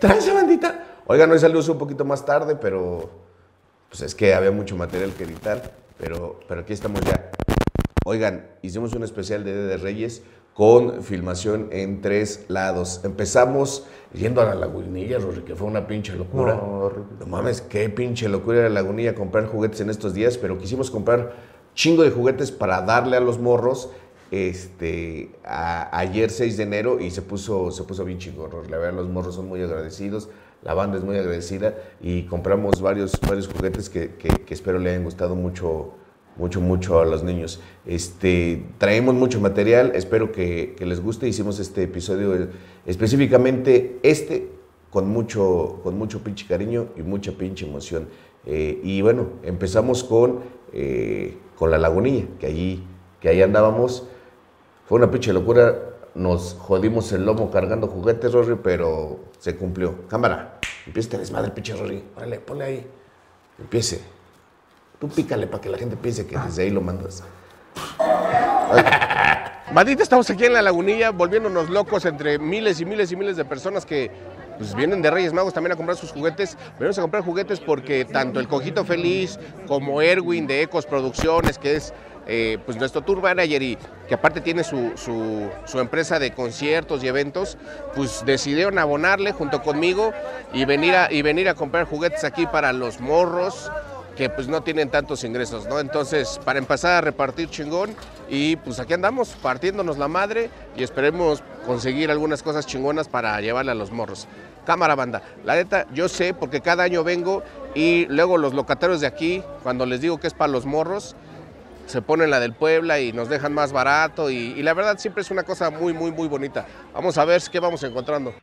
Transa, bandita. Oigan, hoy salimos un poquito más tarde, pero pues es que había mucho material que editar, pero, pero aquí estamos ya. Oigan, hicimos un especial de Día de Reyes con filmación en tres lados. Empezamos yendo a la lagunilla, Rory, que fue una pinche locura. No, No mames, qué pinche locura era la lagunilla comprar juguetes en estos días, pero quisimos comprar chingo de juguetes para darle a los morros este, ayer 6 de enero y se puso, se puso bien chingón. La verdad, los morros son muy agradecidos, la banda es muy agradecida y compramos varios, varios juguetes que, que- espero le hayan gustado mucho, mucho, mucho a los niños. Este, traemos mucho material, espero que, que les guste. Hicimos este episodio eh, específicamente este con mucho, con mucho pinche cariño y mucha pinche emoción. Eh, y bueno, empezamos con, eh, con la lagunilla, que allí, que ahí andábamos. Fue una pinche locura. Nos jodimos el lomo cargando juguetes, Rory, pero se cumplió. Cámara, empieza a desmadre, pinche Rory. Órale, ponle ahí. Empiece. Tú pícale para que la gente piense que desde ahí lo mandas. Bandita, estamos aquí en la lagunilla volviéndonos locos entre miles y miles y miles de personas que pues, vienen de Reyes Magos también a comprar sus juguetes. Venimos a comprar juguetes porque tanto el Cojito Feliz como Erwin de Ecos Producciones, que es eh, pues nuestro tour manager y que aparte tiene su, su- empresa de conciertos y eventos, pues decidieron abonarle junto conmigo y venir a, y venir a comprar juguetes aquí para los morros que pues no tienen tantos ingresos, ¿no? Entonces, para empezar a repartir chingón y pues aquí andamos partiéndonos la madre y esperemos conseguir algunas cosas chingonas para llevarle a los morros. Cámara banda, la neta, yo sé porque cada año vengo y luego los locatarios de aquí, cuando les digo que es para los morros, se ponen la del Puebla y nos dejan más barato y, y la verdad siempre es una cosa muy, muy, muy bonita. Vamos a ver qué vamos encontrando.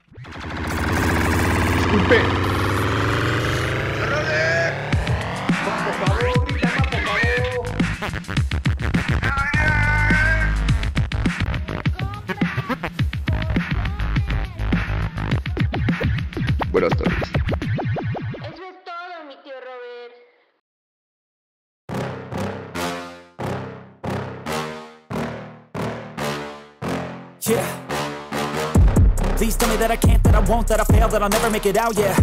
Disculpe. That I'll never make it out, yeah.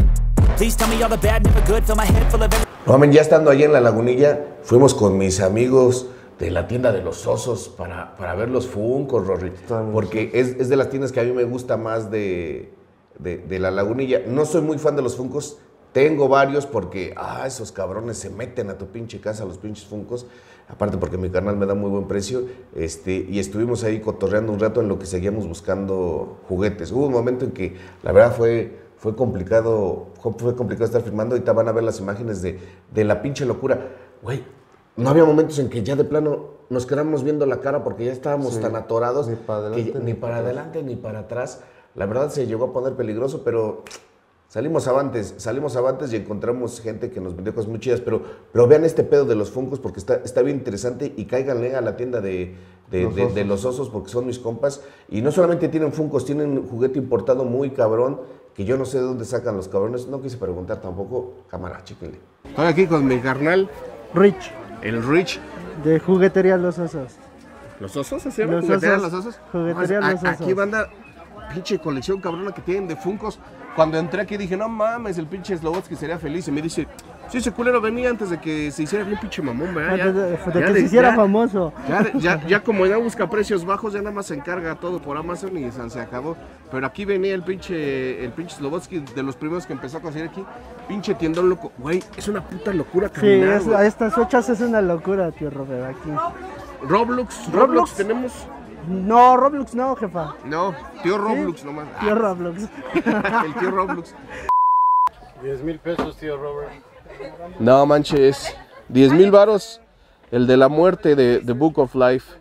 Please tell me all the bad, never good, fill my head full of every- ya estando allí en la lagunilla, fuimos con mis amigos de la tienda de los osos para, para ver los Funkos, Rory. Porque es, es de las tiendas que a mí me gusta más de, de, de la lagunilla. No soy muy fan de los Funkos. Tengo varios porque, ah, esos cabrones se meten a tu pinche casa, los pinches Funkos. Aparte porque mi canal me da muy buen precio. Este, y estuvimos ahí cotorreando un rato en lo que seguíamos buscando juguetes. Hubo un momento en que la verdad fue, fue complicado, fue complicado estar filmando. Ahorita van a ver las imágenes de, de la pinche locura. Güey, no había momentos en que ya de plano nos quedamos viendo la cara porque ya estábamos Sí, tan atorados ni para que adelante, ni ni para para adelante ni para atrás. La verdad se llegó a poner peligroso, pero salimos avantes, salimos avantes y encontramos gente que nos vendió cosas muy chidas. Pero, pero vean este pedo de los Funkos porque está, está bien interesante y cáiganle a la tienda de, de- Los de- de osos. los osos porque son mis compas. Y no solamente tienen Funkos, tienen juguete importado muy cabrón que yo no sé de dónde sacan los cabrones. No quise preguntar tampoco. Cámara, chíquenle. Estoy aquí con mi carnal, Rich, el Rich. de Juguetería Los Osos. ¿Los osos se Los ¿Juguetería osos. los osos? Juguetería No, los a- Aquí osos. banda, pinche colección cabrona que tienen de Funcos. Cuando entré aquí dije, no mames, el pinche Slobotsky sería feliz. Y me dice, sí, ese culero venía antes de que se hiciera bien pinche mamón, ¿verdad? Antes de, de ya que de- se hiciera ya- famoso. Ya, ya, ya como ya busca precios bajos, ya nada más se encarga todo por Amazon y se, acabó. Pero aquí venía el pinche, el pinche Slobotsky, de los primeros que empezó a conseguir aquí. Pinche tiendón loco. Güey, es una puta locura Sí, caminar, es- güey. a estas fechas es una locura, tío Robert, aquí. Roblox, Roblox, Roblox. tenemos. No, Roblox no, jefa. No, tío Roblox nomás. Tío Roblox. Ah, el tío Roblox. 10 mil pesos, tío Robert. No manches, 10 mil varos, el de la muerte de The Book of Life.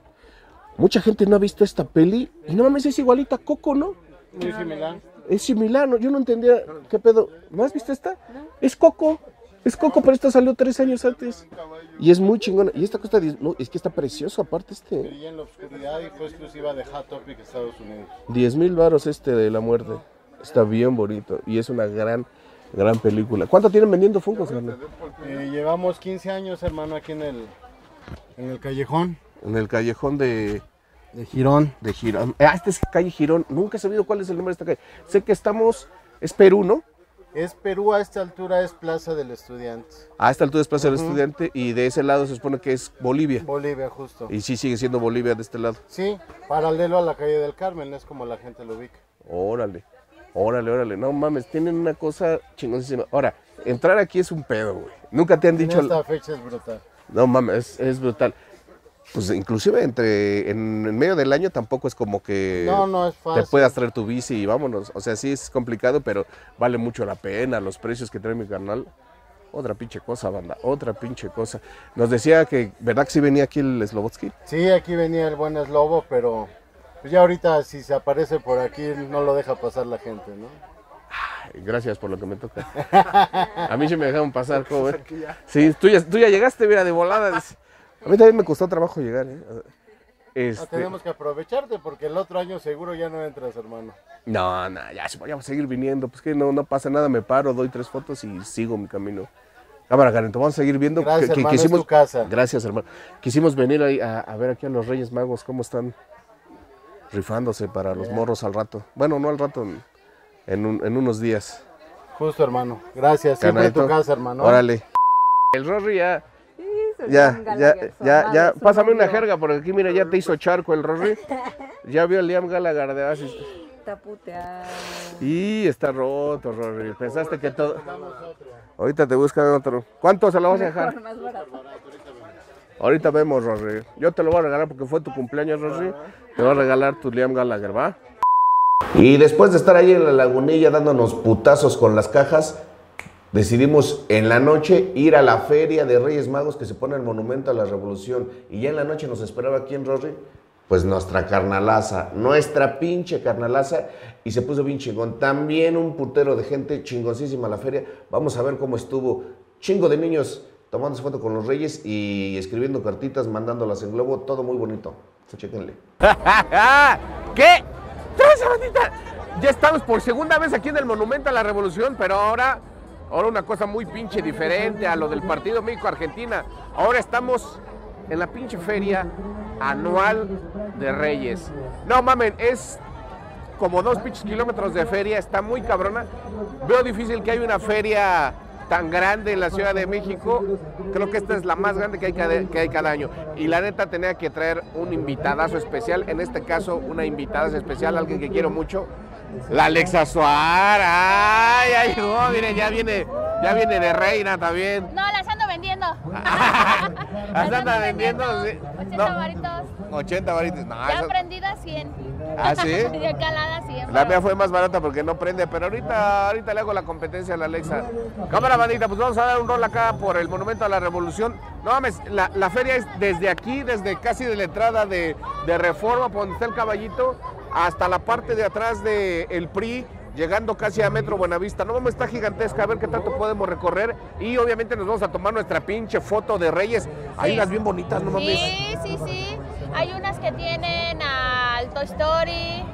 Mucha gente no ha visto esta peli y no mames, es igualita a Coco, ¿no? Muy similar. Es similar, ¿no? yo no entendía qué pedo. ¿No has visto esta? Es Coco, es Coco, pero esta salió tres años antes. Y es muy chingona. Y esta cuesta 10, no, es que está precioso aparte este. Brilla en la oscuridad y fue exclusiva de Hot Topic Estados Unidos. 10 mil varos este de la muerte. Está bien bonito y es una gran, gran película. ¿Cuánto tienen vendiendo Funkos, carnal? Eh, llevamos 15 años, hermano, aquí en el, en el callejón En el callejón de, de Girón. de Girón. Ah, este es calle Girón. Nunca he sabido cuál es el nombre de esta calle. Sé que estamos Es Perú, ¿no? Es Perú, a esta altura es Plaza del Estudiante. A esta altura es Plaza del Estudiante y de ese lado se supone que es Bolivia. Bolivia, justo. Y sí sigue siendo Bolivia de este lado. Sí, paralelo a la calle del Carmen, es como la gente lo ubica. Órale, órale, órale. No mames, tienen una cosa chingoncísima. Ahora, entrar aquí es un pedo, güey. Nunca te han En dicho... esta fecha es brutal. No mames, es, es brutal. Pues inclusive entre en, en medio del año tampoco es como que No, no es te fácil. puedas traer tu bici y vámonos. O sea, sí es complicado, pero vale mucho la pena. Los precios que trae mi carnal. Otra pinche cosa, banda. Otra pinche cosa. Nos decía que, ¿verdad que sí venía aquí el Slobotsky? Sí, aquí venía el buen Slobo, pero pues ya ahorita si se aparece por aquí no lo deja pasar la gente, ¿no? Ay, Gracias por lo que me toca. A mí sí me dejaron pasar, joven. Sí, tú ya, tú ya llegaste, mira, de volada. dice. A mí también me costó trabajo llegar, ¿eh? Ah, Este, tenemos que aprovecharte porque el otro año seguro ya no entras, hermano. No, no, ya se- voy a seguir viniendo. Pues que no, no pasa nada, me paro, doy tres fotos y sigo mi camino. Cámara, Karen, vamos a seguir viendo. Gracias, hermano, es tu casa. Gracias, hermano. Quisimos venir ahí a, a ver aquí a los Reyes Magos cómo están rifándose para los morros al rato. Bueno, no al rato, en, en un- en unos días. Justo, hermano. Gracias. Siempre en tu casa, hermano. Órale. El Rory ya, ya, ya, ya, pásame una jerga porque aquí, mira, ya te hizo charco el Rory. Ya vio a Liam Gallagher de Oasis. Está puteado. Y está roto, Rory. Pensaste que todo. Ahorita te buscan otro. ¿Cuánto se lo vas a dejar? Mejor, más barato. Ahorita vemos, Rory. Yo te lo voy a regalar porque fue tu cumpleaños, Rory. Te voy a regalar tu Liam Gallagher, ¿va? Y después de estar ahí en la lagunilla dándonos putazos con las cajas, decidimos en la noche ir a la feria de Reyes Magos que se pone el Monumento a la Revolución. Y ya en la noche nos esperaba aquí en Rory, pues nuestra carnalaza, nuestra pinche carnalaza. Y se puso bien chingón. También un putero de gente chingoncísima la feria. Vamos a ver cómo estuvo. Chingo de niños tomándose foto con los reyes y escribiendo cartitas, mandándolas en globo. Todo muy bonito. Chéquenle. ¿Qué? ¡Tranza, bandita! Ya estamos por segunda vez aquí en el Monumento a la Revolución, pero ahora, ahora una cosa muy pinche diferente a lo del partido México-Argentina. Ahora estamos en la pinche feria anual de Reyes. No mamen, es como dos pinches kilómetros de feria, está muy cabrona. Veo difícil que haya una feria tan grande en la Ciudad de México. Creo que esta es la más grande que hay cada, que hay cada año. Y la neta tenía que traer un invitadazo especial, en este caso una invitada especial, alguien que quiero mucho. La Alexa Suárez. Ay, ya llegó, miren, ya viene, ya viene de reina también. No, las ando vendiendo. Las anda vendiendo, sí. 80 No. Varitos. 80 varitos. No, Ya eso- prendida 100. ¿Ah, sí? Ya calada 100. La mía fue más barata porque no prende, pero ahorita, ahorita le hago la competencia a la Alexa. Cámara bandita, pues vamos a dar un rol acá por el Monumento a la Revolución. No mames, la, la feria es desde aquí, desde casi de la entrada de, de Reforma, por donde está el caballito, hasta la parte de atrás del el PRI, llegando casi a Metro Buenavista. No mames, está gigantesca, a ver qué tanto podemos recorrer. Y obviamente nos vamos a tomar nuestra pinche foto de Reyes. Hay unas bien bonitas, no mames. Sí, sí, sí. Hay unas que tienen al Toy Story.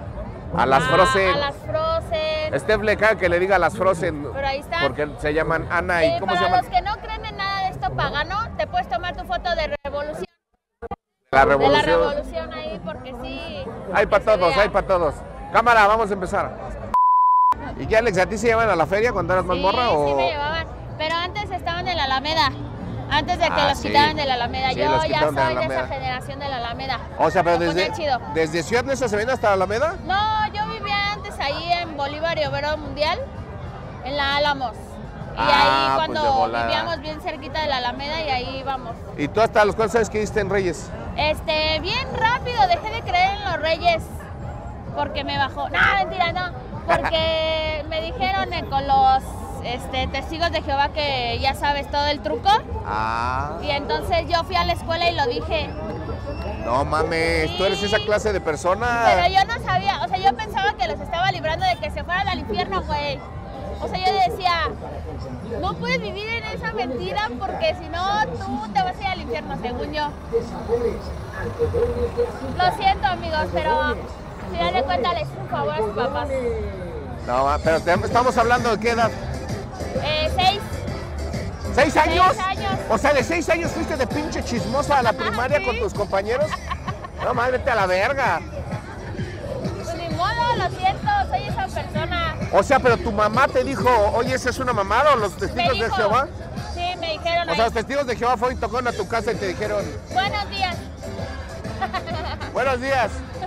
A las Frozen. A las Frozen. Steph le cae que le diga a las Frozen. Pero ahí están. Porque se llaman Ana y Eh, ¿cómo se para llaman? los que no creen en nada de esto pagano, te puedes tomar tu foto de revolución. La De la revolución. revolución ahí, porque sí. Hay para se todos, hay para todos. Cámara, vamos a empezar. ¿Y qué, Alex, a ti se llevan a la feria cuando eras más Sí, morra o...? sí me llevaban. Pero antes estaban en la Alameda. Antes de que Ah, los sí. quitaran de la Alameda. Sí, Yo ya quitaron de soy de, esa generación de la Alameda. O sea, pero desde, chido. desde Ciudad Neza se ven hasta la Alameda. No, yo vivía antes ahí en Bolívar y Obrero Mundial, en la Álamos. Y Ah, ahí pues de cuando vivíamos bien cerquita de la Alameda y ahí íbamos. ¿Y tú hasta los cuántos sabes que diste en Reyes? Este, bien rápido, dejé de creer en los reyes porque me bajó. No, mentira, no. Porque me dijeron con los este, testigos de Jehová que ya sabes todo el truco. Ah, Y entonces yo fui a la escuela y lo dije. no mames, tú eres esa clase de persona. Pero yo no sabía, o sea, yo pensaba que los estaba librando de que se fueran al infierno, güey. O sea, yo decía, no puedes vivir en esa mentira porque si no, tú te vas a ir al infierno, según yo. Lo siento, amigos, pero final de cuentas les hice un favor a sus papás. No, ma- pero te- estamos hablando de qué edad. Eh, seis. ¿Seis años? años. O sea, de seis años fuiste de pinche chismosa a la primaria sí. con tus compañeros. No, mames, vete a la verga. Pues ni modo, lo siento, soy esa persona. O sea, pero tu mamá te dijo, oye, ¿esa es una mamada o los testigos de Jehová? Sí, me dijeron O sea, los testigos de Jehová fueron y tocaron a tu casa y te dijeron, Buenos días. buenos días, ¿Sabes este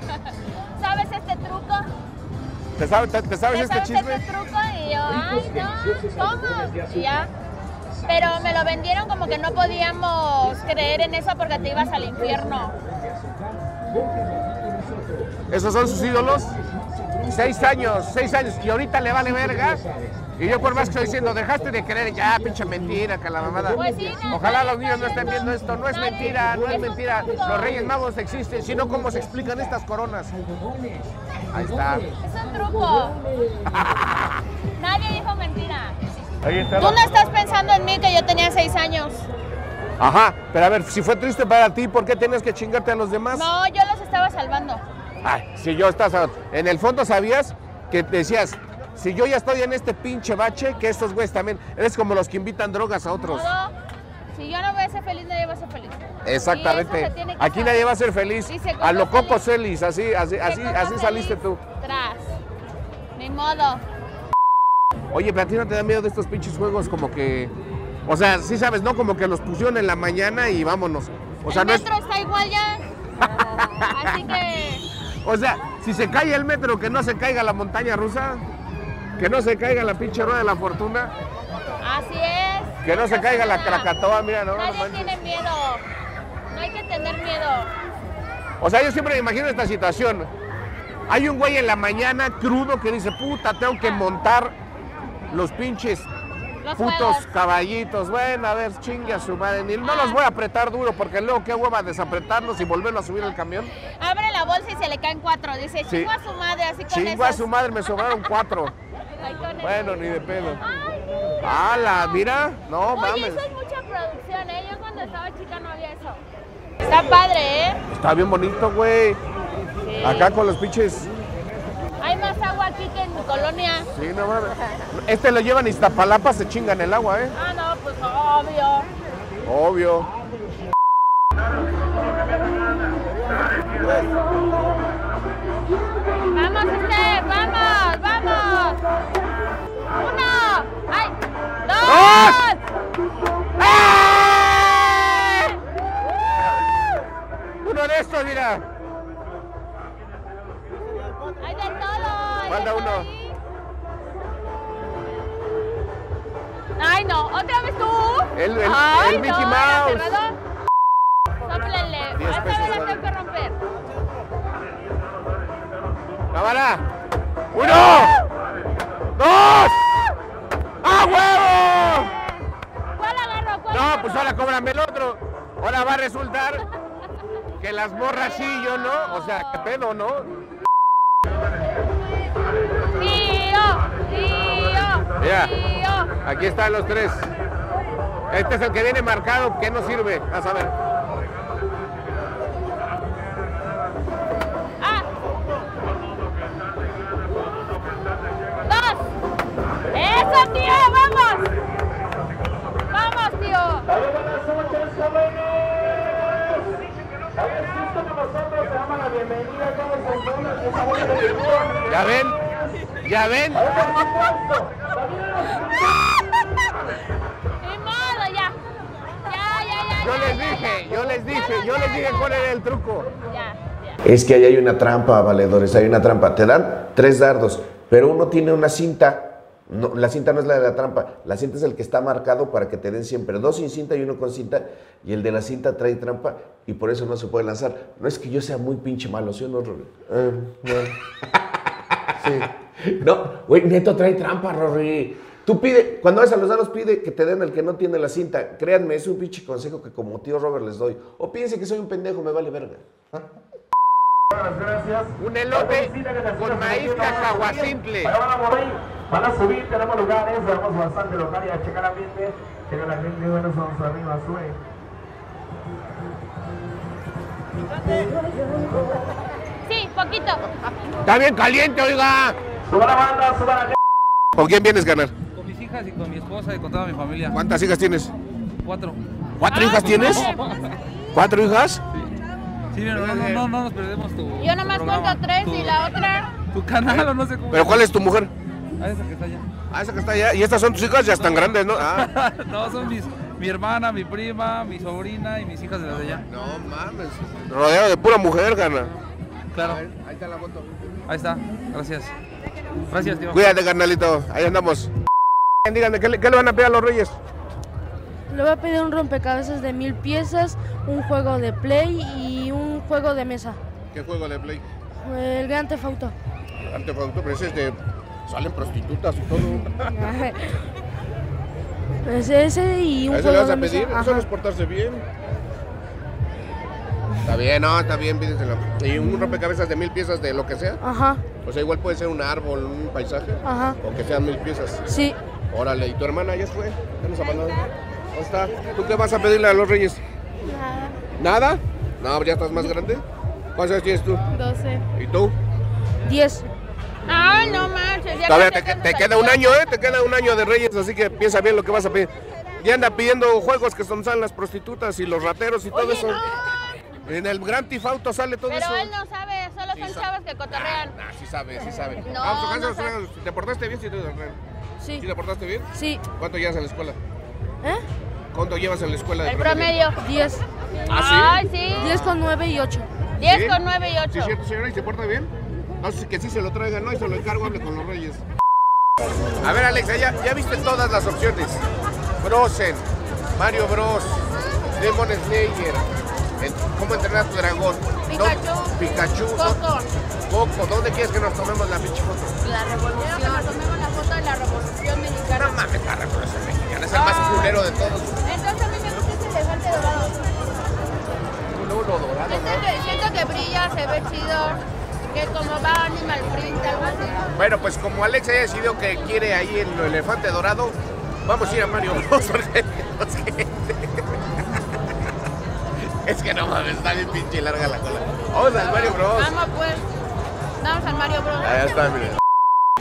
truco? ¿te sabes, te, te sabes ¿Te este sabes chisme? este truco? Y yo, ay, no, ¿cómo? Y ya. Pero me lo vendieron como que no podíamos creer en eso porque te ibas al infierno. ¿Esos son sus ídolos? Seis años, seis años, y ahorita le vale verga. Y yo por más que estoy diciendo, dejaste de creer, ya, pinche mentira, que la mamada. Pues sí, no, Ojalá los niños no estén viendo esto, no es Nadie- mentira, no es mentira. Los Reyes Magos existen, si no, ¿cómo se explican estas coronas? Ahí está. Es un truco. Nadie dijo mentira. Ahí está. Tú no estás pensando en mí que yo tenía seis años. Ajá, pero a ver, si fue triste para ti, ¿por qué tienes que chingarte a los demás? No, yo los estaba salvando. Ay, si yo estás. En el fondo sabías que decías, si yo ya estoy en este pinche bache, que estos güeyes también. Eres como los que invitan drogas a otros. Todo. Si yo no voy a ser feliz, nadie va a ser feliz. Exactamente. Aquí saber. nadie va a ser feliz. Dice A lo Coco Celis. Así, así, así, así saliste tú. Tras. Ni modo. Oye, pero a ti no te da miedo de estos pinches juegos como que. O sea, sí sabes, ¿no? Como que los pusieron en la mañana y vámonos. O sea, el no es. metro está igual ya. Así que. O sea, si se cae el metro, que no se caiga la montaña rusa. Que no se caiga la pinche rueda de la fortuna. Así es. Que no se caiga la nada. Krakatoa, mira, no, Nadie tiene miedo. No hay que tener miedo. O sea, yo siempre me imagino esta situación. Hay un güey en la mañana crudo que dice, puta, tengo que montar los pinches Los putos juegos. caballitos. Bueno, a ver, chingue a su madre. No los voy a apretar duro porque luego qué hueva desapretarlos y volverlo a subir al camión. Abre la bolsa y se le caen cuatro. Dice, Sí. chingo a su madre, así con Chingo a su madre, me sobraron cuatro. Bueno, ni de pedo. Ay, ¡Hala! Mira, no Oye, mames. eso es mucha producción, ¿eh? Yo cuando estaba chica no había eso. Está padre, ¿eh? Está bien bonito, güey. Sí. Acá con los pinches. Hay más agua aquí que en mi colonia. Sí, no mames. Este lo llevan a Iztapalapa, se chingan el agua, ¿eh? Ah, no, pues obvio. Obvio. Vamos, usted, vamos, vamos. Uno, ay, dos. ¡Eh! Uno de estos, mira. Hay de todo. Manda uno. ahí. Ay, no, otra vez tú. El- el- Ay, el Mickey no, Mouse. Sóplenle. Esta vez la tengo que romper. ¡Cámara! ¡Uno! ¡Dos! ¡Ah, huevo! ¿Cuál agarro? ¿Cuál No, pues ahora cóbrame el otro. Ahora va a resultar que las morras sí, yo no. O sea, ¿qué pedo, no? Tío, tío. Aquí están los tres. Este es el que viene marcado, que no sirve. Vas a ver. Eso, tío, vamos. Vamos, tío. ¿Ya ven? ¿Ya ven? Ni modo, ya. Ya, ya, ya. Yo ya, les ya, dije, ya. yo les dije, yo les dije ya, cuál ya. era el truco. Ya, ya. Es que ahí hay una trampa, valedores, hay una trampa. Te dan tres dardos, pero uno tiene una cinta. No, la cinta no es la de la trampa, la cinta es el que está marcado para que te den siempre dos sin cinta y uno con cinta, y el de la cinta trae trampa y por eso no se puede lanzar. No es que yo sea muy pinche malo, ¿sí o no, Rory? Eh, bueno. Sí. No, güey, neto trae trampa, Rory. Tú pide, cuando vas a los dados, pide que te den el que no tiene la cinta. Créanme, es un pinche consejo que como tío Robert les doy. O piense que soy un pendejo, me vale verga. Un elote con maíz cacahuacintle. Ahora van a morir, van a subir, tenemos lugares, tenemos bastante y a checar ambiente, checar ambiente, bueno, vamos arriba, sube. Sí, poquito. Está bien caliente, oiga. Suba la banda, suba la ¿Con quién vienes, ganar? Con mis hijas y con mi esposa y con toda mi familia. ¿Cuántas hijas tienes? Cuatro. ¿Cuatro Ah, hijas tienes? madre. ¿Cuatro hijas? Sí, no, no, no, no, no nos perdemos tu. Yo nomás cuento tres tu- y la otra. Tu canal o no sé cómo. ¿Pero cuál es tu mujer? A esa que está allá. Ah, esa que está allá. Y estas son tus hijas, ya están grandes, ¿no? Ah. no, son mis, mi hermana, mi prima, mi sobrina y mis hijas de las de allá. No mames. Rodeado de pura mujer, gana. Claro. Ahí está la foto. Ahí está. Gracias. Gracias, tío. Cuídate, carnalito. Ahí andamos. Díganme, ¿qué le, qué le van a pedir a los reyes? Le voy a pedir un rompecabezas de mil piezas, un juego de play y un juego de mesa. ¿Qué juego de play? El Gran Theft Auto. Antefacto, pero ese es de... Salen prostitutas y todo. Pues ese y un ¿A eso juego le vas de a mesa. pedir? Eso Ajá. no es portarse bien. Está bien, no, está bien, pídeselo. Y un rompecabezas de mil piezas de lo que sea. Ajá, O sea, igual puede ser un árbol, un paisaje. ajá. O que sean mil piezas. Sí, Órale, ¿y tu hermana ya fue? Ya nos abandonó. ¿Dónde está? ¿Tú qué vas a pedirle a los reyes? Nada. ¿Nada? No, ya estás más grande. ¿Cuántos años tienes tú? 12. ¿Y tú? 10. Ay, no manches. ya Todavía te, queda un año, ¿eh? Te queda un año de reyes, así que piensa bien lo que vas a pedir. Ya anda pidiendo juegos que son salen las prostitutas y los rateros y todo Oye, eso. no. En el Gran Tifauto sale todo Pero eso. él no sabe, solo Sí son sabe. chavos que cotorrean. Ah, sí sabe, sí sabe. No, Vamos, no Hanson, sabe. ¿Te portaste bien? Sí, te, Sí, ¿Sí te portaste bien? sí. ¿Cuánto llevas en la escuela? ¿Eh? ¿Cuánto llevas en la escuela de El promedio. 10. ¿Ah, Ay, sí. 10 con 9 y 8. 10 ¿Sí? con 9 y 8. ¿Sí, cierto, señora? ¿Y se porta bien? No sé que sí se lo traigan, ¿no? Y se lo encargo, hable con los reyes. A ver, Alexa, ya, ya viste todas las opciones. Frozen, Mario Bros, Demon Slayer, en- ¿Cómo entrenar a tu dragón? Pikachu. ¿Dó- Pikachu. Coco. Coco, ¿dónde quieres que nos tomemos la pinche foto? La revolución. Quiero que nos tomemos la foto de la revolución No mexicana. mames, la revolución mexicana, es el más culero de todos. Entonces a mí me gusta ese elefante dorado. Uno, uno dorado, que, siento que brilla, se ve chido. Que como va Animal Print, algo así. Bueno, pues como Alexa ya decidió que quiere ahí el elefante dorado, vamos a ir a Mario Bros. Es que no mames, está bien pinche larga la cola. Vamos al Mario Bros. Vamos pues. Vamos al Mario Bros. Allá está, mire.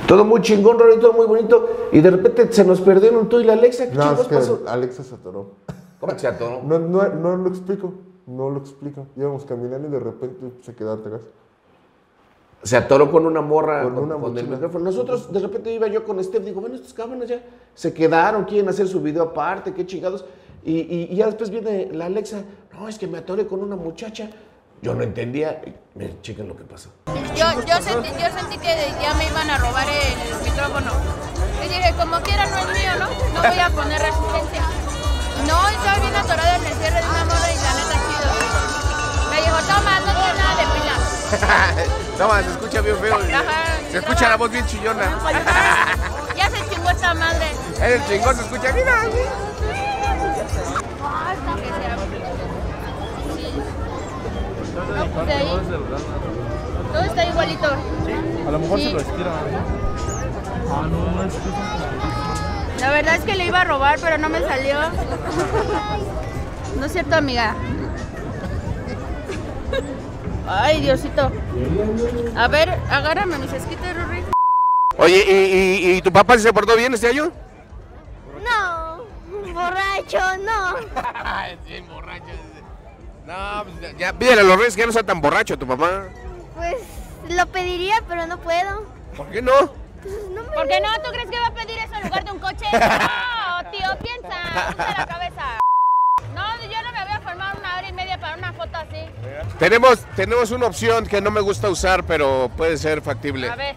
Todo muy chingón, Rory, todo muy bonito. Y de repente se nos perdieron tú y la Alexa. ¿Qué No, es que pasó? Alexa se atoró. ¿Cómo que se atoró? No, no, no lo explico. No lo explico. Íbamos caminando y de repente se quedó atrás. Se atoró con una morra Con con, una con el micrófono. Nosotros, de repente iba yo con Steph, digo, bueno, estos cabrones ya se quedaron, quieren hacer su video aparte, qué chingados. Y, y- y ya después viene la Alexa, no, es que me atoré con una muchacha. Yo no entendía. Miren, chequen lo que pasó. Yo, yo, sentí, yo sentí que ya me iban a robar el micrófono. Y dije, como quiera no es mío, ¿no? No voy a poner resistencia. No, estaba bien atorada en el cierre de una morra y la neta chido. Me dijo, toma, no tiene nada de pila. no, se escucha bien feo. Se escucha la voz bien chillona. Ya se chingó esta madre. El chingón se escucha, mira. No, pues de ahí. Todo está igualito. A lo mejor Sí. se lo estira. Ah, no, no es que- La verdad es que le iba a robar, pero no me salió. No es cierto, amiga. Ay, Diosito. A ver, agárrame mis esquites, Rurri. Oye, ¿y, y, y tu papá sí se portó bien este año? No, borracho, no. sí, borracho. No, pues ya, ya pídele a los reyes que ya no sea tan borracho tu papá. Pues lo pediría, pero no puedo. ¿Por qué no? ¿Por qué no? ¿Tú crees que va a pedir eso en lugar de un coche? No, tío, piensa. Usa la cabeza. No, yo no me voy a formar una hora y media para una foto así. Tenemos, tenemos una opción que no me gusta usar, pero puede ser factible. A ver.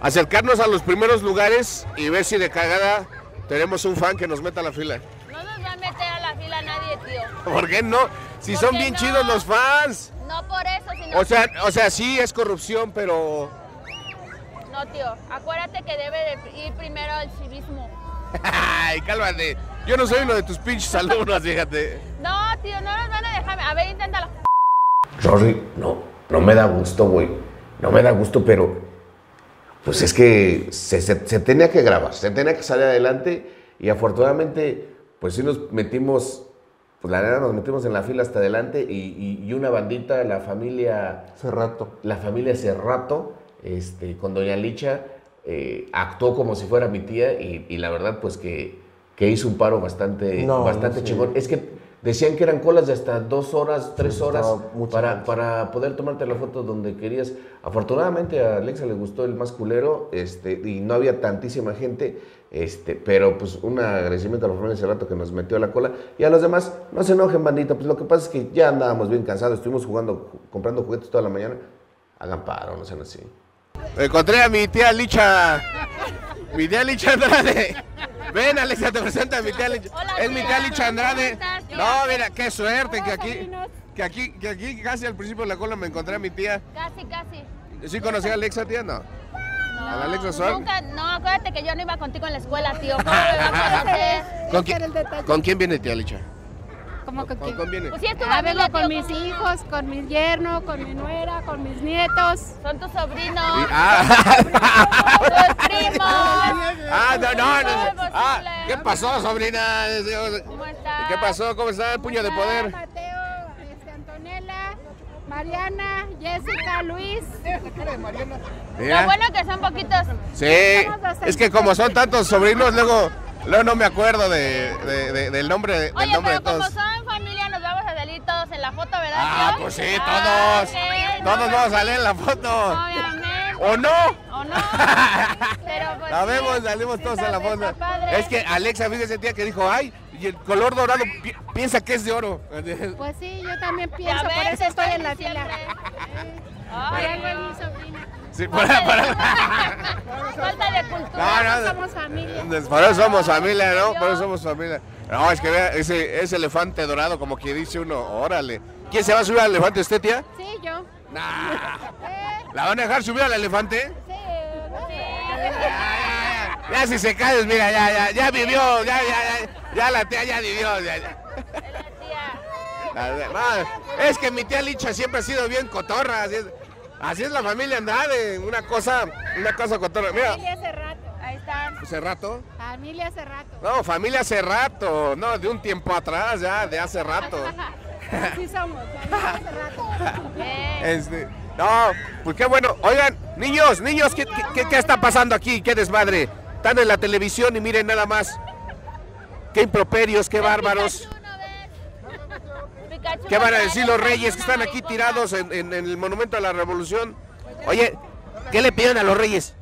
Acercarnos a los primeros lugares y ver si de cagada tenemos un fan que nos meta a la fila. No nos va a meter a la fila nadie, tío. ¿Por qué no? Si ¿Por son bien no? chidos los fans. No por eso, sino... O sea, o sea, sí es corrupción, pero No, tío. Acuérdate que debe de ir primero el civismo. ay, cálmate. Yo no soy uno de tus pinches alumnos, fíjate. No, tío, no nos van a dejar. A ver, inténtalo. Rory, no, no me da gusto, güey. No me da gusto, pero pues es que se, se- se tenía que grabar, se tenía que salir adelante y afortunadamente, pues sí nos metimos, pues la verdad nos metimos en la fila hasta adelante y, y- y una bandita, la familia, Cerrato. la familia Cerrato, este, con Doña Licha, eh, actuó como si fuera mi tía y, y la verdad, pues que, que hizo un paro bastante, No, bastante sí. chingón. Es que Decían que eran colas de hasta dos horas, tres horas Estaba mucha para, para poder tomarte la foto donde querías. Afortunadamente a Alexa le gustó el más culero este, y no había tantísima gente, este, pero pues un agradecimiento a familia ese rato que nos metió a la cola. Y a los demás, no se enojen, bandita, pues lo que pasa es que ya andábamos bien cansados, estuvimos jugando, ju- comprando juguetes toda la mañana. Hagan paro, no sean así. Encontré a mi tía Licha. Mi tía Licha Andrade. Ven, Alexa, te presento a mi tía Licha. es mi tía Licha Andrade. No, mira, qué suerte que aquí, que aquí, que aquí casi al principio de la cola me encontré a mi tía. Casi, casi. ¿Sí conocí a Alexa, tía? No. No, ¿A la Alexa Suárez? Nunca, no, acuérdate que yo no iba contigo en la escuela, tío. ¿Cómo me vas a conocer? ¿Con quién, ¿Con quién viene tía Licha? ¿Cómo con ¿Con quién? quién viene? Pues sí, es tu Ah, familia, vengo con tío, mis hijos, con mi yerno, con mi nuera, con mis nietos. Son tus sobrinos. Ah. Tus primos. Ah, no, no, no. ¿Cómo es Ah? ¿qué pasó, sobrina? ¿Cómo estás? ¿Qué pasó? ¿Cómo está el puño de poder? Mariana, Jessica, Luis. Lo bueno que son poquitos. Sí, es que como son tantos sobrinos, luego, luego no me acuerdo de, de- de- del nombre, del Oye, nombre de pero como todos. son familia, nos vamos a salir todos en la foto, ¿verdad, Ah, tío? pues sí, Ah, todos. Todos no, vamos a salir en la foto. Obviamente. ¿O no? ¿O no? Pero pues La sí. vemos, salimos todos en la foto. Es que Alexa, fíjese tía que dijo, ay, y el color dorado pi- piensa que es de oro. Pues sí, yo también Ya pienso, por eso estoy en la fila. Ay, Por algo es mi sobrina. Sí, para, para. Falta de cultura. No, no, Somos familia. Por eso somos familia, ¿no? Por eso somos familia. No, es que vea, ese, ese elefante dorado, como que dice uno, órale. ¿Quién se va a subir al elefante, usted, tía? Sí, yo. Nah. ¿La van a dejar subir al elefante? Sí, no sé. Ya si se cae, mira, ya, ya, ya vivió, ya, ya, ya, ya la tía ya vivió. Ya, ya. La- no, es que mi tía Licha siempre ha sido bien cotorra, así es, así es la familia Andrade, una cosa, una cosa cotorra. Mira, Familia hace rato. Ahí están. hace rato, Familia hace rato. no, familia hace rato, no, de un tiempo atrás, ya, de hace rato. Así somos. Familia hace rato. Este, no, pues qué bueno. Oigan, niños, niños, ¿qué, qué- qué- qué está pasando aquí? ¿Qué desmadre? Están en la televisión y miren nada más. Qué improperios, qué bárbaros. ¿Qué van a decir los reyes que están aquí tirados en, en- en el Monumento a la Revolución? Oye, ¿qué le piden a los reyes?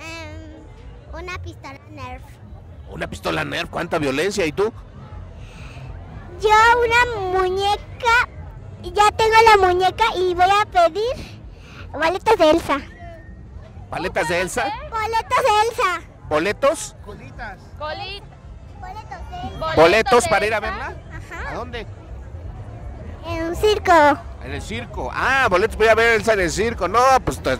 Em, una pistola Nerf. Una pistola Nerf, cuánta violencia. ¿Y tú? Yo una muñeca. Ya tengo la muñeca y voy a pedir boletos de Elsa. ¿Paletas de Elsa? Boletos de Elsa. ¿Boletos? Colit. Boletos de Elsa. ¿Boletos de para ir a verla? ¿A dónde? En un circo. En el circo. Ah, boletos para ir a ver Elsa en el circo. No, pues te-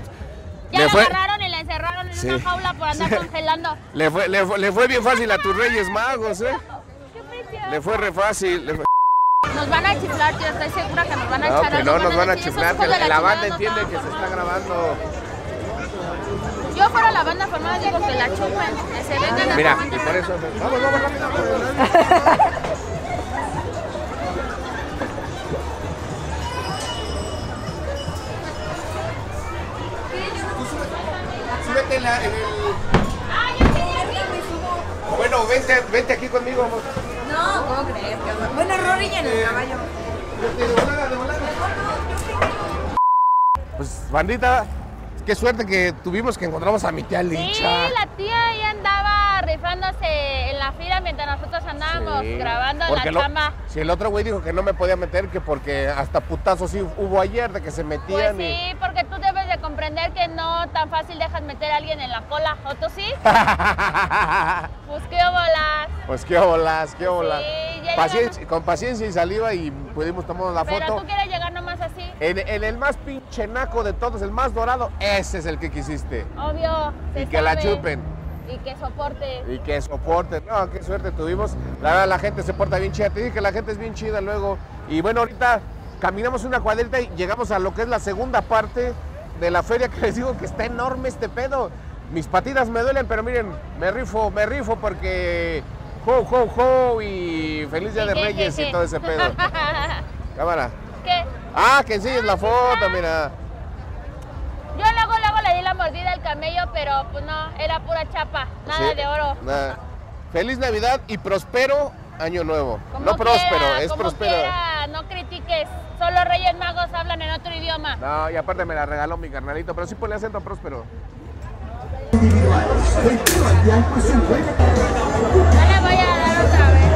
Ya la fue, agarraron y la encerraron en Sí. una jaula por andar congelando. le, fue, le, fue, le fue bien fácil a tus reyes magos, ¿eh? Qué. Le fue re fácil. le fue- Nos van a chiflar, tío. Estoy segura que nos van a No, echar que no nos van a chiflar, que la, la banda entiende que se está grabando. Yo fuera la banda formada digo que la chupen, que se vengan a Mira, tomar. y por eso. Vamos, vamos, rápido. Súbete en, la- en el. Bueno, vente, vente aquí conmigo. amor. No, ¿cómo crees? Bueno, Rory y en el caballo. De volada, de volada. Pues, bandita, qué suerte que tuvimos que encontramos a mi tía Sí, Licha. la tía ahí andaba rifándose en la fila mientras nosotros andábamos Sí. grabando la lo- chamba. Si el otro güey dijo que no me podía meter, que porque hasta putazos sí hubo ayer de que se Pues metían y. sí, porque tú debes de comprender que no tan fácil dejas meter a alguien en la cola. ¿O tú sí? pues qué bolas. Pues qué olas, qué olas. Sí, ya Paciencia- con paciencia y saliva y pudimos tomar la Pero foto. tú quieres. En, en el más pinche naco de todos, el más dorado, ese es el que quisiste. Obvio. se Y que la chupen. Y que soporte. Y que soporte. No, qué suerte tuvimos. La verdad, la gente se porta bien chida. Te dije que la gente es bien chida luego. Y bueno, ahorita caminamos una cuadrita y llegamos a lo que es la segunda parte de la feria que les digo que está enorme este pedo. Mis patitas me duelen, pero miren, me rifo, me rifo porque ho, ho, ho y feliz día de ¿Qué, qué, Reyes y todo ese pedo. Cámara. Ah, que enseñes la foto, mira. Yo luego, luego le di la mordida al camello, pero pues no, era pura chapa, nada Sí, de oro. nada. Feliz Navidad y prospero año nuevo. Como no próspero, quiera, es como próspero. quiera, no critiques. Solo Reyes Magos hablan en otro idioma. No, y aparte me la regaló mi carnalito, pero sí ponle acento próspero. No le voy a dar otra vez.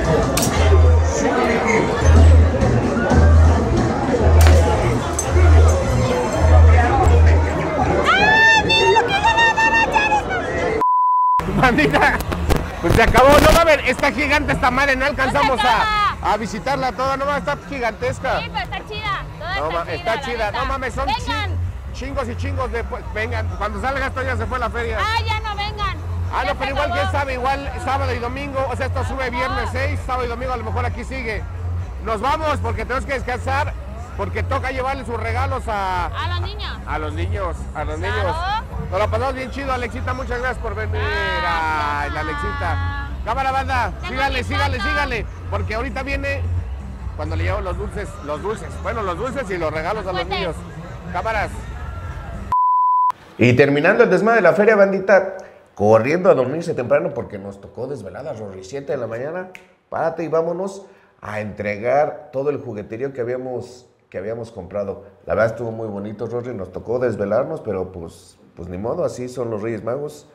Bandita, pues se acabó. No mames, está gigante esta madre, no alcanzamos a, a visitarla toda. No mames, está gigantesca. Sí, pero está chida. Toda No, está ma- chida. está chida. No mames, son Vengan. chingos y chingos de. Vengan, cuando salga esto ya se fue la feria. Ah, ya no vengan. Ah, Ya no, pero igual que sabe, igual sábado y domingo, o sea, esto sube viernes 6, sábado y domingo, a lo mejor aquí sigue. Nos vamos porque tenemos que descansar, porque toca llevarle sus regalos a, A los niños. a los niños, a los niños. Nos lo pasamos bien chido, Alexita, muchas gracias por venir. Ay, la Alexita. Cámara banda, síganle, foto. síganle, porque ahorita viene cuando le llevo los dulces, los dulces, bueno, los dulces y los regalos a los niños. Cámaras. Y terminando el desmadre de la feria, bandita, corriendo a dormirse temprano porque nos tocó desvelada, Rory, 7 de la mañana. Párate y vámonos a entregar todo el jugueterío que habíamos, que habíamos comprado. La verdad estuvo muy bonito, Rory, nos tocó desvelarnos, pero pues, pues ni modo, así son los Reyes Magos.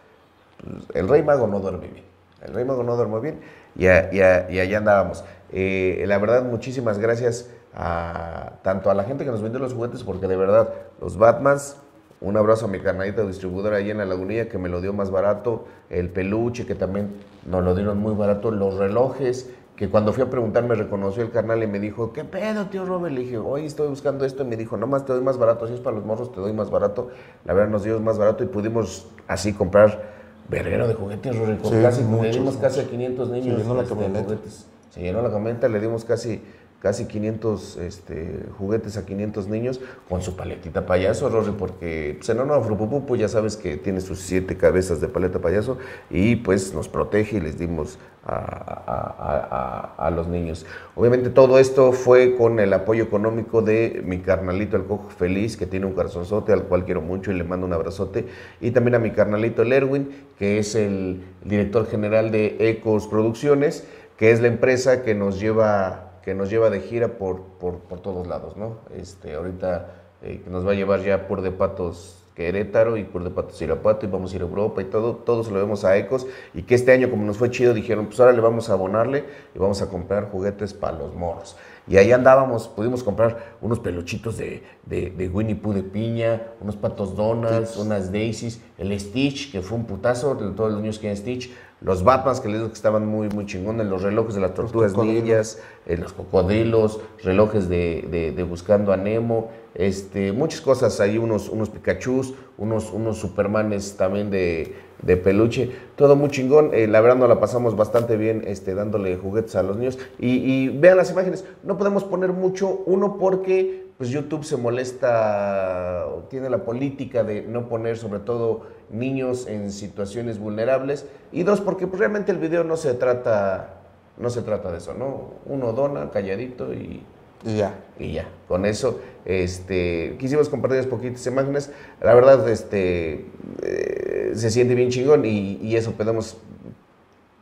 El Rey Mago no duerme bien. El Rey Mago no duerme bien y, a- y a- y allá andábamos. Eh, la verdad, muchísimas gracias a, tanto a la gente que nos vendió los juguetes, porque de verdad, los Batmans, un abrazo a mi carnalita distribuidora ahí en la lagunilla que me lo dio más barato, el peluche que también nos lo dieron muy barato, los relojes, que cuando fui a preguntar me reconoció el carnal y me dijo, ¿qué pedo, tío Robert? Le dije, hoy estoy buscando esto y me dijo, no más te doy más barato, si es para los morros te doy más barato. La verdad nos dio más barato y pudimos así comprar verguero de juguetes, con Sí, casi, le muchos, dimos casi a muchos. 500 Se niños. llenó la este, camioneta. juguetes. Se llenó la camioneta, le dimos casi, casi 500 este, juguetes a 500 niños con su paletita payaso, Rory, porque pues, en honor a Frupupupu ya sabes que tiene sus siete cabezas de paleta payaso y pues nos protege y les dimos a, a- los niños. Obviamente todo esto fue con el apoyo económico de mi carnalito el Cojo Feliz, que tiene un corazonzote al cual quiero mucho y le mando un abrazote, y también a mi carnalito el Erwin, que es el director general de Ecos Producciones, que es la empresa que nos lleva, que nos lleva de gira por, por, por todos lados, ¿no? Este, ahorita eh, que nos va a llevar ya por de patos Querétaro y por de patos Irapuato y vamos a ir a Europa y todo, todo se lo vemos a Ecos y que este año como nos fue chido dijeron pues ahora le vamos a abonarle y vamos a comprar juguetes para los morros. Y ahí andábamos, pudimos comprar unos peluchitos de, de, de Winnie Pooh de piña, unos patos Donalds, unas Daisies, el Stitch, que fue un putazo, todos los niños quieren Stitch, los Batmans que les digo que estaban muy, muy chingones, los relojes de las tortugas cocodrilos. ninjas, eh, los cocodrilos, relojes de, de- de Buscando a Nemo, este, muchas cosas, hay unos, unos Pikachus, unos, unos Supermanes también de, de peluche, todo muy chingón, eh, la verdad nos la pasamos bastante bien este, dándole juguetes a los niños y, y vean las imágenes, no podemos poner mucho, uno porque pues YouTube se molesta, o tiene la política de no poner sobre todo niños en situaciones vulnerables y dos porque pues, realmente el video no se trata no se trata de eso, ¿no? Uno dona calladito y Y ya. y ya. Con eso, este, quisimos compartir unas poquitas imágenes. La verdad, este, eh, se siente bien chingón y, y eso pedimos,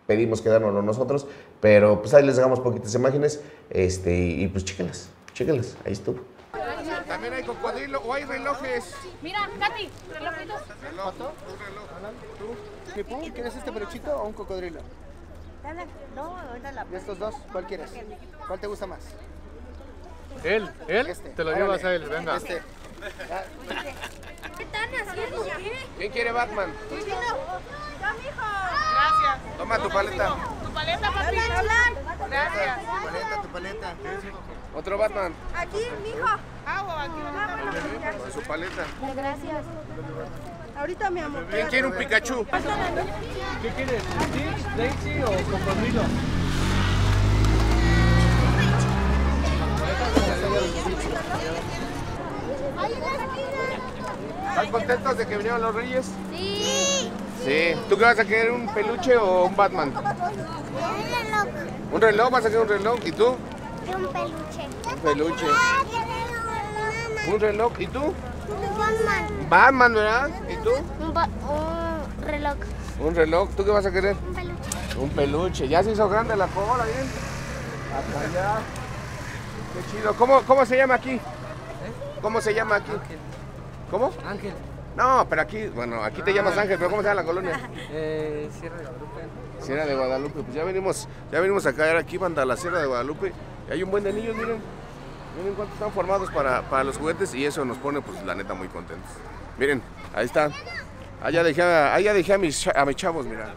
pedimos quedárnoslo nosotros. Pero pues ahí les dejamos poquitas imágenes, este, y pues chéquenlas, chéquenlas, ahí estuvo. También hay cocodrilo o hay relojes. Mira, Katy, relojitos. Reloj, un reloj. ¿Mi Pooh, ¿Quieres este peluchito o un cocodrilo? No, ahorita la ¿De estos dos? ¿Cuál quieres? ¿Cuál te gusta más? Él, él, Este. te lo Órale. llevas a él, venga. Este. ¿Qué están haciendo? ¿Quién quiere Batman? Yo, mijo. Gracias. Toma tu paleta. Tu paleta, papi. Gracias. Tu paleta, tu paleta. Otro Batman. Aquí, mijo. Agua, aquí. Con su paleta. Gracias. Ahorita, mi amor. ¿Quién quiere un Pikachu? ¿Qué quieres? ¿Stitch, Daisy o cocodrilo? ¿Están contentos de que vinieron los Reyes? Sí. Sí. ¿Tú qué vas a querer, un peluche o un Batman? Un reloj ¿Un reloj? ¿Vas a querer un reloj? ¿Y tú? y un peluche. Un peluche. ¿Un reloj? ¿Y tú? Batman. Batman, ¿verdad? ¿Y tú? Un, un reloj. Un reloj. ¿Tú qué vas a querer? Un peluche. Un peluche. Ya se hizo grande la cola, bien. Hasta allá. Qué chido. ¿Cómo, cómo se llama aquí? ¿Cómo se llama aquí? ¿Cómo? Ángel. No, pero aquí, bueno, aquí te llamas Ángel, pero ¿cómo se llama la colonia? Eh, Sierra de Guadalupe. Sierra de Guadalupe, pues ya venimos, ya venimos a caer aquí, banda, a la Sierra de Guadalupe. Y hay un buen de niños, miren. Miren cuántos están formados para, para los juguetes y eso nos pone, pues, la neta, muy contentos. Miren, ahí está. Allá dejé, a- allá dejé a mis, a mis chavos, mira.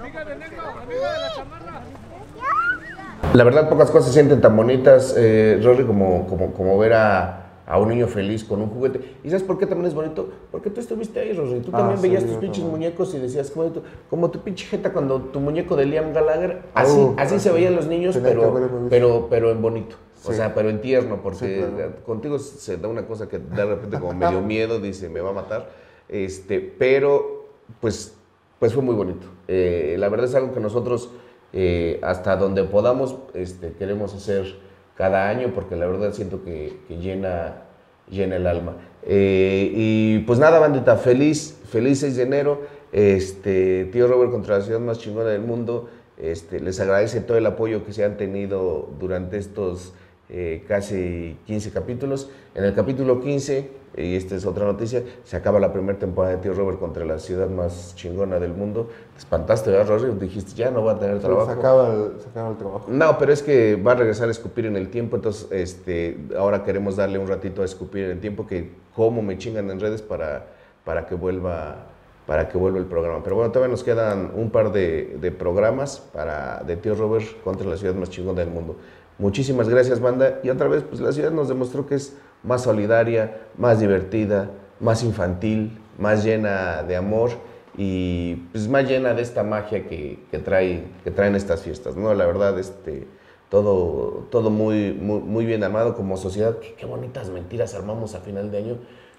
La verdad, pocas cosas se sienten tan bonitas, eh, Rory, como, como, como ver a, a un niño feliz con un juguete. ¿Y sabes por qué también es bonito? Porque tú estuviste ahí, Rory. Tú Ah, también sí, veías tus pinches también. muñecos y decías, qué bonito. Como tu pinche jeta cuando tu muñeco de Liam Gallagher. Así, Oh, así ah, se sí. veían los niños, Tenía pero, pero, pero en bonito. O sea, pero en tierno, porque claro. contigo se da una cosa que de repente como medio miedo, dice, me va a matar. Este, pero, pues, pues fue muy bonito. Eh, la verdad es algo que nosotros, eh, hasta donde podamos, este, queremos hacer cada año, porque la verdad siento que, que llena, llena el alma. Eh, y pues nada, bandita, feliz, feliz 6 de enero. Este, tío Robert contra la ciudad más chingona del mundo. Este, les agradece todo el apoyo que se han tenido durante estos eh, casi 15 capítulos. En el capítulo 15, y esta es otra noticia, se acaba la primera temporada de Tío Robert contra la ciudad más chingona del mundo. Te espantaste, ¿verdad, Rory? Dijiste, ya no va a tener trabajo. Se acaba, el, se acaba el trabajo. No, pero es que va a regresar a escupir en el tiempo, entonces este, ahora queremos darle un ratito a escupir en el tiempo, que cómo me chingan en redes para, para, que, vuelva, para que vuelva el programa. Pero bueno, todavía nos quedan un par de, de programas para, de Tío Robert contra la ciudad más chingona del mundo. Muchísimas gracias, banda. Y otra vez, pues la ciudad nos demostró que es más solidaria, más divertida, más infantil, más llena de amor y pues más llena de esta magia que, que trae, que traen estas fiestas, ¿no? La verdad, este, todo, todo muy, muy, muy bien armado como sociedad. Qué, qué bonitas mentiras armamos a final de año.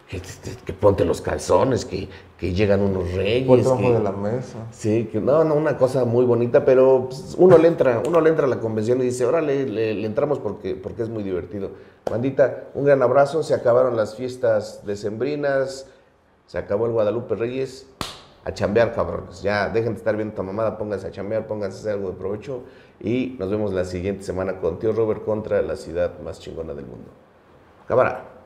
Que, que- ponte los calzones, que, que llegan unos reyes. Ponte abajo de la mesa. Sí, que no, no, una cosa muy bonita, pero pues, uno le entra, uno le entra a la convención y dice, órale, le, le entramos porque, porque es muy divertido. Bandita, un gran abrazo, se acabaron las fiestas decembrinas, se acabó el Guadalupe Reyes, a chambear, cabrones. Ya, dejen de estar viendo esta mamada, pónganse a chambear, pónganse a hacer algo de provecho y nos vemos la siguiente semana con Tío Robert contra la ciudad más chingona del mundo. Cámara.